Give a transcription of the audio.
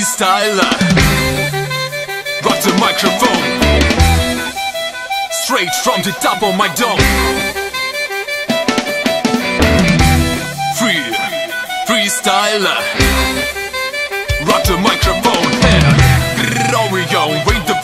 freestyler. Rock the microphone. Straight from the top of my dome. Free, freestyler. Rock the microphone. Yeah. Roll your way the